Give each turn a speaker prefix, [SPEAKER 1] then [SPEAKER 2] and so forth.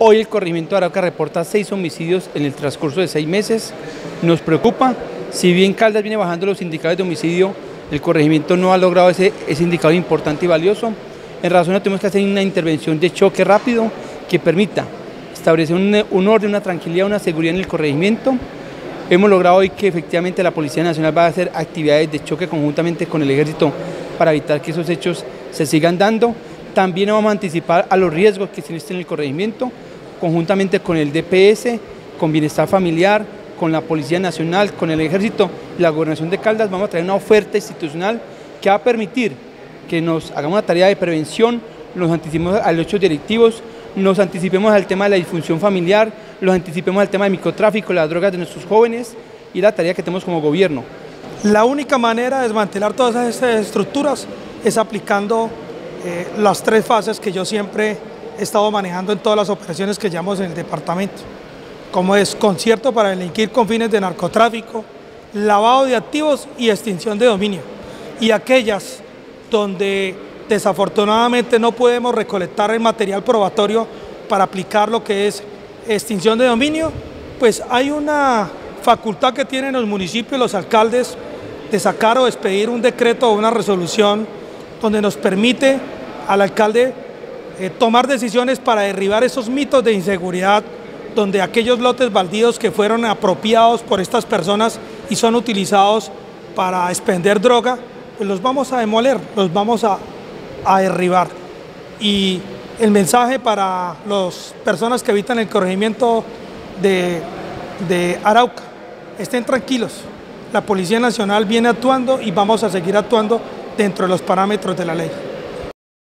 [SPEAKER 1] Hoy el corregimiento de Arauca reporta seis homicidios en el transcurso de seis meses. Nos preocupa, si bien Caldas viene bajando los indicadores de homicidio, el corregimiento no ha logrado ese, ese indicador importante y valioso. En razón tenemos que hacer una intervención de choque rápido que permita establecer un, un orden, una tranquilidad, una seguridad en el corregimiento. Hemos logrado hoy que efectivamente la Policía Nacional va a hacer actividades de choque conjuntamente con el Ejército para evitar que esos hechos se sigan dando. También vamos a anticipar a los riesgos que existen en el corregimiento, conjuntamente con el DPS, con Bienestar Familiar, con la Policía Nacional, con el Ejército la Gobernación de Caldas, vamos a traer una oferta institucional que va a permitir que nos hagamos una tarea de prevención, nos anticipemos a los hechos directivos, nos anticipemos al tema de la disfunción familiar, nos anticipemos al tema del microtráfico, las drogas de nuestros jóvenes y la tarea que tenemos como gobierno.
[SPEAKER 2] La única manera de desmantelar todas esas estructuras es aplicando eh, las tres fases que yo siempre he estado manejando en todas las operaciones que llevamos en el departamento, como es concierto para delinquir con fines de narcotráfico, lavado de activos y extinción de dominio. Y aquellas donde desafortunadamente no podemos recolectar el material probatorio para aplicar lo que es extinción de dominio, pues hay una facultad que tienen los municipios, los alcaldes, de sacar o despedir un decreto o una resolución donde nos permite al alcalde eh, tomar decisiones para derribar esos mitos de inseguridad, donde aquellos lotes baldíos que fueron apropiados por estas personas y son utilizados para expender droga, pues los vamos a demoler, los vamos a, derribar. Y el mensaje para las personas que habitan el corregimiento de Arauca, estén tranquilos, la Policía Nacional viene actuando y vamos a seguir actuando dentro de los parámetros de la ley.